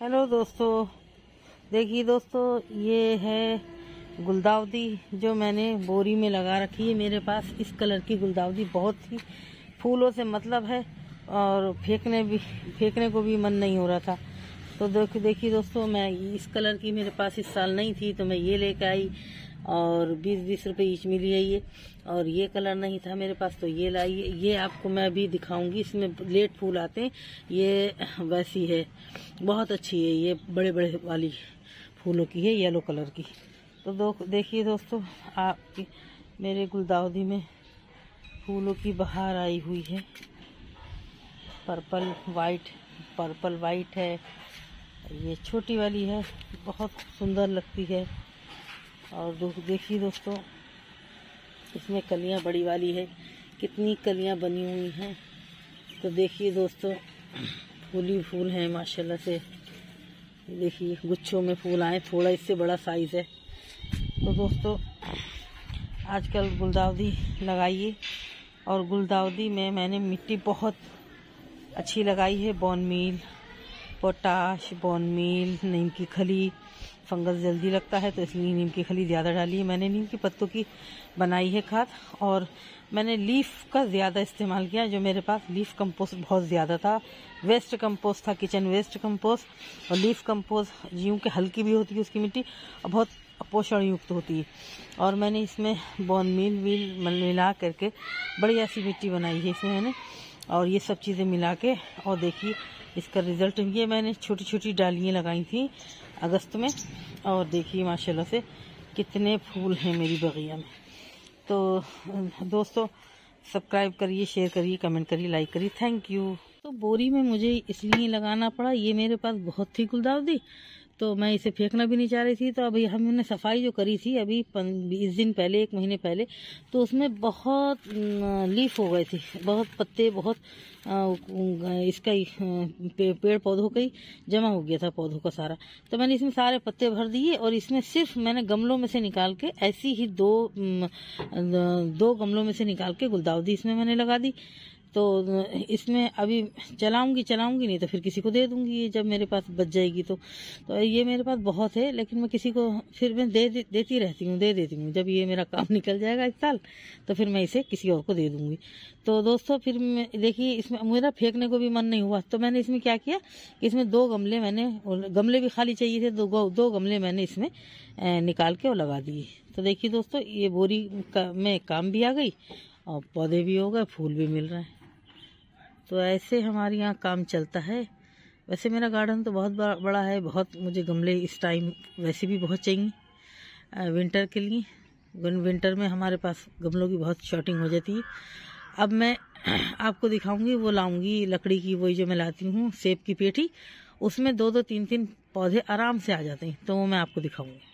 Hello दोस्तों, देखिए दोस्तों, ये है गुलदावदी जो मैंने बोरी में लगा रखी है मेरे पास। इस कलर की गुलदावदी बहुत ही फूलों से मतलब है और फेंकने भी, फेंकने को भी मन नहीं हो रहा था। तो देखिए देखिए दोस्तों, मैं इस कलर की मेरे पास इस साल नहीं थी तो मैं ये लेकर आई। और बीस बीस रुपए ईच मिली है ये और ये कलर नहीं था मेरे पास तो ये लाई ये आपको मैं अभी दिखाऊँगी। इसमें लेट फूल आते हैं। ये वैसी है। बहुत अच्छी है। ये बड़े बड़े वाली फूलों की है, येलो कलर की। तो दो, देखिए दोस्तों आप मेरे गुलदाउदी में फूलों की बहार आई हुई है। पर्पल वाइट पर्पल वाइट है। ये छोटी वाली है। बहुत सुंदर लगती है। और देखिए दोस्तों, इसमें कलियाँ बड़ी वाली है। कितनी कलियाँ बनी हुई हैं। तो देखिए दोस्तों, फूली फूल हैं माशाल्लाह से। देखिए, गुच्छों में फूल आए, थोड़ा इससे बड़ा साइज़ है। तो दोस्तों, आजकल गुलदावदी लगाइए। और गुलदावदी में मैंने मिट्टी बहुत अच्छी लगाई है बॉन मील पोटाश बॉन मील नीम की खली फंगस जल्दी लगता है तो इसलिए नीम की खली ज़्यादा डाली है। मैंने नीम के पत्तों की बनाई है खाद, और मैंने लीफ का ज़्यादा इस्तेमाल किया, जो मेरे पास लीफ कंपोस्ट बहुत ज़्यादा था। वेस्ट कंपोस्ट था, किचन वेस्ट कंपोस्ट, और लीफ कंपोस्ट यूँ के हल्की भी होती है उसकी मिट्टी, और बहुत पोषण युक्त होती है। और मैंने इसमें बॉन मील वील मिला करके बढ़िया सी मिट्टी बनाई है इसमें मैंने, और ये सब चीज़ें मिला के, और देखिए इसका रिज़ल्ट ये मैंने छोटी छोटी डालियाँ लगाई थी अगस्त में। और देखिए, माशाल्लाह से कितने फूल हैं मेरी बगिया में। तो दोस्तों, सब्सक्राइब करिए, शेयर करिए, कमेंट करिए, लाइक करिए। Thank you. तो बोरी में मुझे इसलिए लगाना पड़ा, ये मेरे पास बहुत थी गुलदावदी तो मैं इसे फेंकना भी नहीं चाह रही थी। तो अभी हमने सफ़ाई जो करी थी अभी बीस दिन पहले, एक महीने पहले तो उसमें बहुत लीफ हो गए थे। बहुत पत्ते, बहुत इसका पेड़ पौधों का ही जमा हो गया था, पौधों का सारा। तो मैंने इसमें सारे पत्ते भर दिए और इसमें सिर्फ़ मैंने गमलों में से निकाल के ऐसी ही दो दो गमलों में से निकाल के गुलदावदी इसमें मैंने लगा दी। तो इसमें अभी चलाऊँगी चलाऊँगी नहीं तो फिर किसी को दे दूँगी ये जब मेरे पास बच जाएगी तो। तो ये मेरे पास बहुत है लेकिन मैं किसी को फिर मैं दे, दे देती रहती हूँ दे देती हूँ। जब ये मेरा काम निकल जाएगा इस साल तो फिर मैं इसे किसी और को दे दूँगी। तो दोस्तों फिर देखिए इसमें मेरा फेंकने को भी मन नहीं हुआ। तो मैंने इसमें क्या किया इसमें दो गमले मैंने गमले भी खाली चाहिए थे दो दो गमले मैंने इसमें निकाल के और लगा दिए। तो देखिए दोस्तों ये बोरी का में काम भी आ गई और पौधे भी हो गए फूल भी मिल रहे हैं। तो ऐसे हमारे यहाँ काम चलता है। वैसे मेरा गार्डन तो बहुत बड़ा है, बहुत मुझे गमले इस टाइम वैसे भी बहुत चाहिए विंटर के लिए। विंटर में हमारे पास गमलों की बहुत शॉर्टिंग हो जाती है। अब मैं आपको दिखाऊँगी, वो लाऊँगी लकड़ी की, वही जो मैं लाती हूँ, सेब की पेठी उसमें दो दो तीन तीन पौधे आराम से आ जाते हैं तो वो मैं आपको दिखाऊँगी।